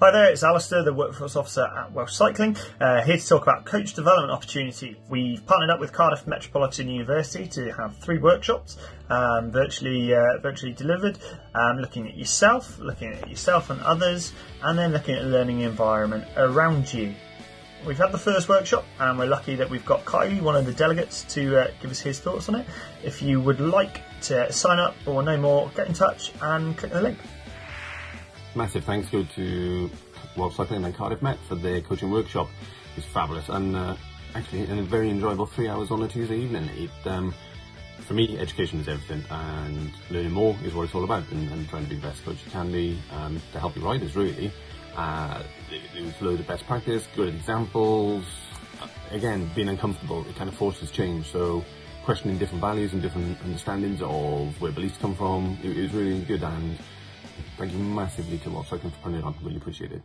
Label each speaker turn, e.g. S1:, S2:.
S1: Hi there, it's Alistair, the Workforce Officer at Welsh Cycling, uh, here to talk about coach development opportunity. We've partnered up with Cardiff Metropolitan University to have three workshops um, virtually uh, virtually delivered, um, looking at yourself, looking at yourself and others, and then looking at the learning environment around you. We've had the first workshop, and we're lucky that we've got Kylie, one of the delegates, to uh, give us his thoughts on it. If you would like to sign up or know more, get in touch and click the link
S2: massive thanks go to Welsh Cycling and Cardiff Met for their coaching workshop. It's fabulous and uh, actually a very enjoyable three hours on a Tuesday evening. It, um, for me, education is everything and learning more is what it's all about and, and trying to be the best coach you can be um, to help your riders really. Uh, there was loads of best practice, good examples. Uh, again, being uncomfortable, it kind of forces change. So questioning different values and different understandings of where beliefs come from, it, it was really good and Thank you massively to Welsh Cycling for putting it on. Really appreciate it.